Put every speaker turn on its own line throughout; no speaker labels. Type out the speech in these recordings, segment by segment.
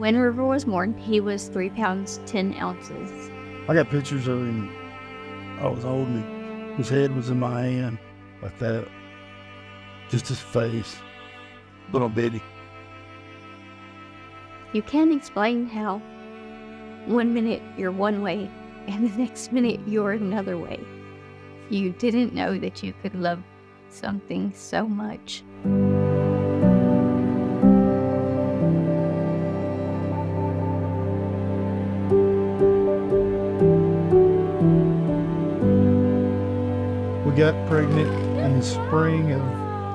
When River was born, he was three pounds, 10 ounces.
I got pictures of him. I was holding him. His head was in my hand, like that. Just his face. Little bitty.
You can't explain how one minute you're one way and the next minute you're another way. You didn't know that you could love something so much.
We got pregnant in the spring of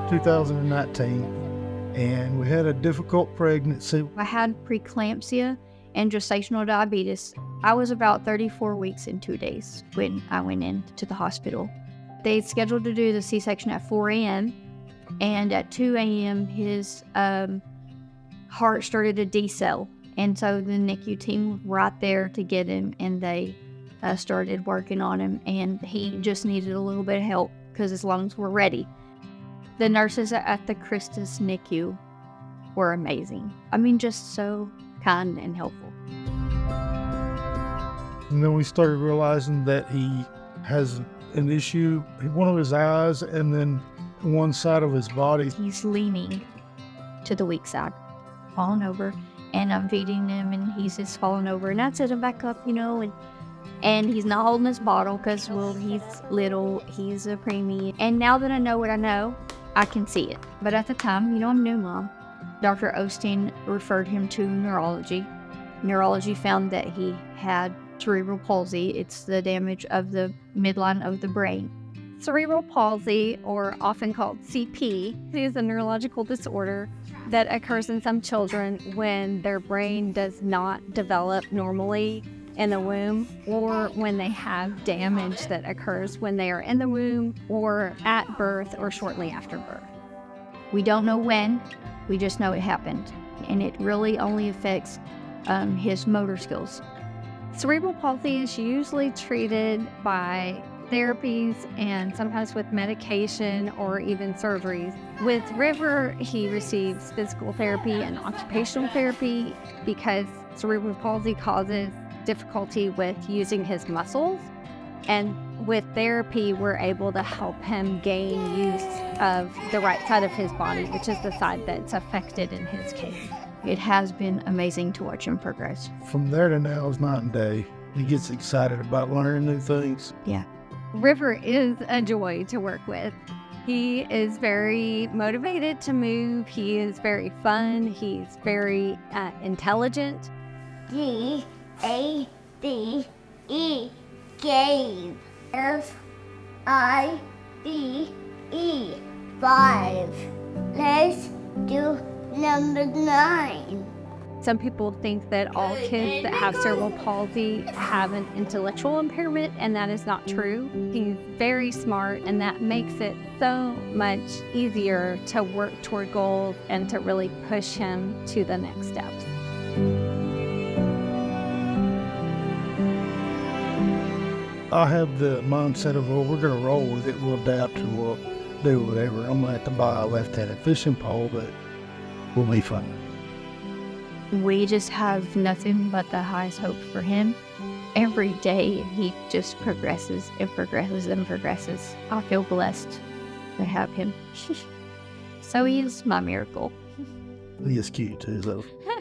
2019, and we had a difficult pregnancy.
I had preeclampsia and gestational diabetes. I was about 34 weeks and two days when I went into the hospital. They scheduled to do the C section at 4 a.m., and at 2 a.m., his um, heart started to decel. And so the NICU team was right there to get him, and they uh, started working on him, and he just needed a little bit of help because his lungs were ready. The nurses at the Christus NICU were amazing. I mean, just so kind and helpful.
And then we started realizing that he has an issue, one of his eyes, and then one side of his body.
He's leaning to the weak side, falling over, and I'm feeding him, and he's just falling over, and I set him back up, you know, and and he's not holding his bottle because well he's little he's a preemie. And now that i know what i know i can see it. But at the time you know i'm new mom. Dr osteen referred him to neurology. Neurology found that he had cerebral palsy. It's the damage of the midline of the brain.
Cerebral palsy or often called cp is a neurological disorder that occurs in some children when their brain does not develop normally in the womb or when they have damage that occurs when they are in the womb or at birth or shortly after birth.
We don't know when, we just know it happened. And it really only affects um, his motor skills.
Cerebral palsy is usually treated by therapies and sometimes with medication or even surgeries. With River, he receives physical therapy and occupational therapy because cerebral palsy causes difficulty with using his muscles. And with therapy, we're able to help him gain use of the right side of his body, which is the side that's affected in his case.
It has been amazing to watch him progress.
From there to now is night and day. He gets excited about learning new things.
Yeah.
River is a joy to work with. He is very motivated to move. He is very fun. He's very uh, intelligent.
G A D E game F I D E five. Let's do number nine.
Some people think that all kids that have cerebral palsy have an intellectual impairment, and that is not true. He's very smart, and that makes it so much easier to work toward goals and to really push him to the next steps.
I have the mindset of, well, we're going to roll with it. We'll adapt and we'll do whatever. I'm going to have to buy a left-handed fishing pole, but we'll be fine.
We just have nothing but the highest hopes for him. Every day he just progresses and progresses and progresses. I feel blessed to have him. so he is my miracle.
He is cute too, though.